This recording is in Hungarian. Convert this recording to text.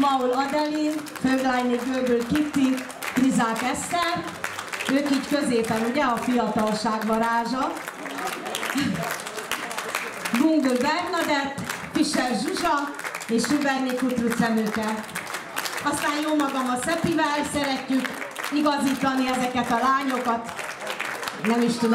Maul Adelin, Föglányi Göböl Kitti, Krizák Eszter, ők így középen, ugye, a fiatalság varázsa. Gungul Bernadett, Fischer Zsuzsa és Hüberni Kutru Cemőke. Aztán jó magam a Szepivel szeretjük igazítani ezeket a lányokat. Nem is tudom,